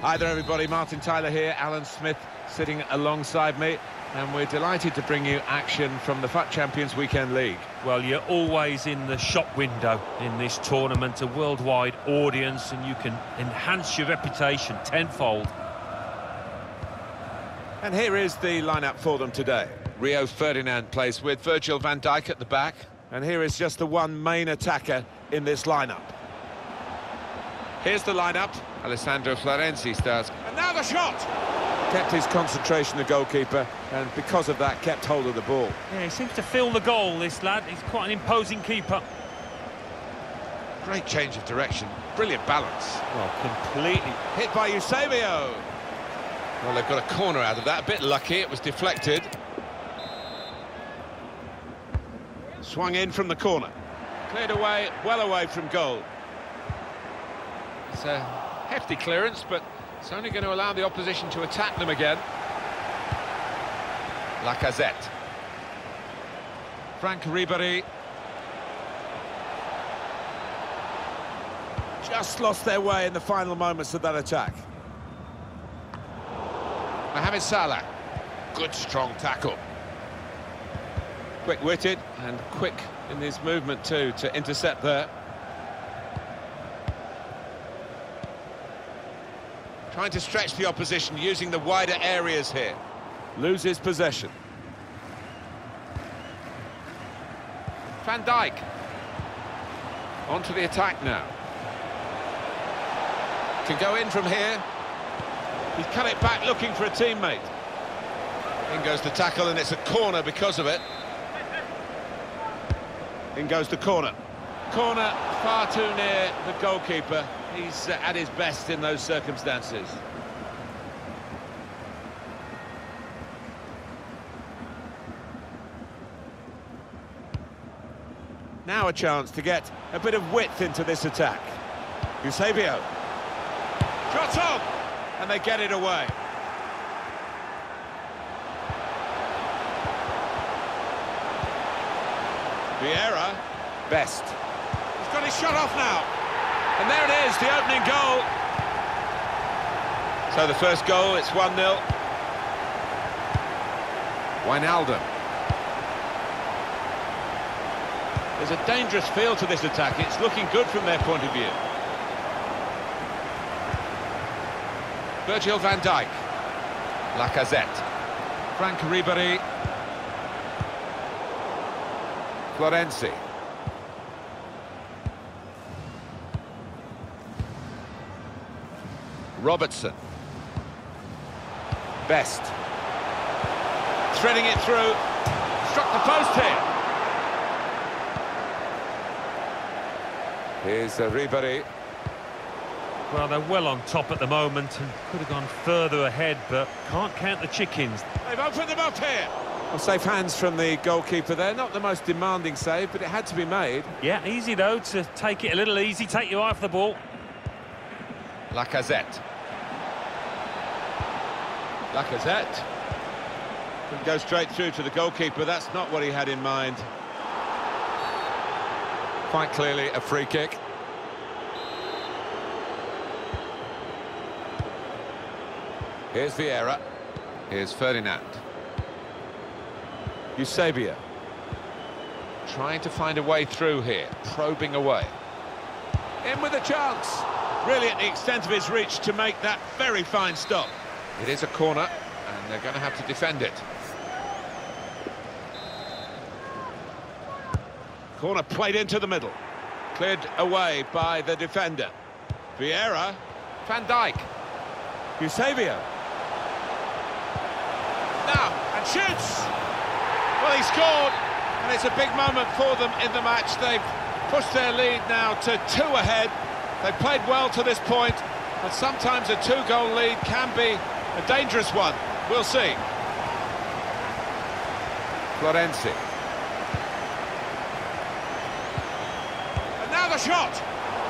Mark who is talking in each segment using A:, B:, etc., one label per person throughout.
A: Hi there, everybody. Martin Tyler here, Alan Smith sitting alongside me, and we're delighted to bring you action from the FUT Champions Weekend League.
B: Well, you're always in the shop window in this tournament, a worldwide audience, and you can enhance your reputation tenfold.
A: And here is the lineup for them today. Rio Ferdinand plays with Virgil van Dijk at the back, and here is just the one main attacker in this lineup. Here's the lineup. Alessandro Florenzi starts. And now the shot! Kept his concentration, the goalkeeper, and because of that, kept hold of the ball.
B: Yeah, he seems to feel the goal, this lad. He's quite an imposing keeper.
A: Great change of direction. Brilliant balance.
B: Well, completely.
A: Hit by Eusebio. Well, they've got a corner out of that. A bit lucky, it was deflected. Swung in from the corner. Cleared away, well away from goal. It's a hefty clearance, but it's only going to allow the opposition to attack them again. Lacazette. Franck Ribéry. Just lost their way in the final moments of that attack. Mohamed Salah. Good strong tackle. Quick-witted and quick in his movement too to intercept there. Trying to stretch the opposition using the wider areas here. Loses possession. Van Dijk. Onto the attack now. Can go in from here. He's cut it back looking for a teammate. In goes the tackle and it's a corner because of it. In goes the corner. Corner far too near the goalkeeper. He's uh, at his best in those circumstances. Now a chance to get a bit of width into this attack. Eusebio. Shot on! And they get it away. Vieira. Best. He's got his shot off now. And there it is, the opening goal. So the first goal, it's 1-0. Wijnaldum. There's a dangerous feel to this attack. It's looking good from their point of view. Virgil van Dijk. Lacazette. Franck Ribéry. Florenzi. Robertson. Best. Threading it through. Struck the post here. Here's Ribéry.
B: Well, they're well on top at the moment and could have gone further ahead, but can't count the chickens.
A: They've opened them up here. Well, safe hands from the goalkeeper there. Not the most demanding save, but it had to be made.
B: Yeah, easy though to take it a little easy, take your eye off the ball.
A: Lacazette. Lacazette. Can go straight through to the goalkeeper. That's not what he had in mind. Quite clearly a free kick. Here's Vieira. Here's Ferdinand. Eusebio. Trying to find a way through here, probing away. In with a chance. Really at the extent of his reach to make that very fine stop. It is a corner, and they're going to have to defend it. Corner played into the middle. Cleared away by the defender. Vieira. Van Dijk. Eusebio. Now, and shoots! Well, he scored, and it's a big moment for them in the match. They've pushed their lead now to two ahead. They've played well to this point, but sometimes a two-goal lead can be a dangerous one. We'll see. Florenzi. And now the shot!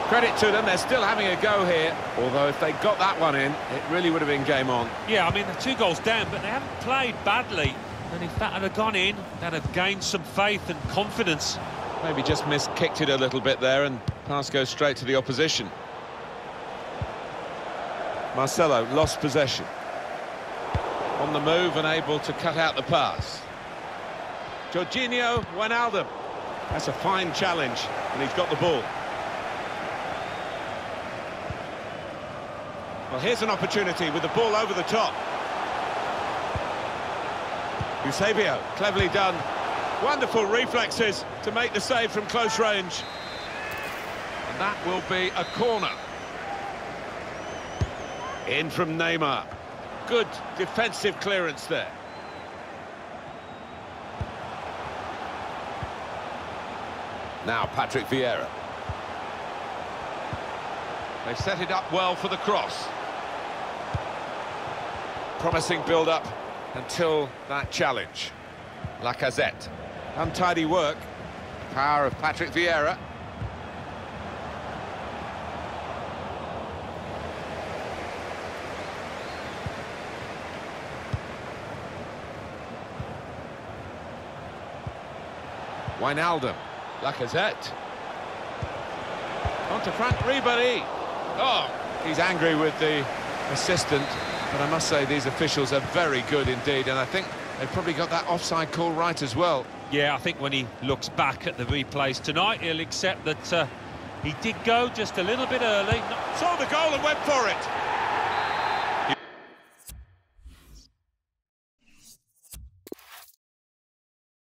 A: Credit to them, they're still having a go here, although if they got that one in, it really would have been game on.
B: Yeah, I mean, they're two goals down, but they haven't played badly. And if that had gone in, they'd have gained some faith and confidence.
A: Maybe just miskicked it a little bit there and pass goes straight to the opposition. Marcelo lost possession. On the move and able to cut out the pass. Jorginho Wijnaldum. That's a fine challenge, and he's got the ball. Well, here's an opportunity with the ball over the top. Eusebio, cleverly done. Wonderful reflexes to make the save from close range. And that will be a corner. In from Neymar. Good defensive clearance there. Now Patrick Vieira. They set it up well for the cross. Promising build-up until that challenge. Lacazette. Untidy work. Power of Patrick Vieira. Wijnaldum. Lacazette. On to Franck Ribéry. Oh, he's angry with the assistant, but I must say these officials are very good indeed, and I think they've probably got that offside call right as well.
B: Yeah, I think when he looks back at the replays tonight, he'll accept that uh, he did go just a little bit early.
A: Saw the goal and went for it.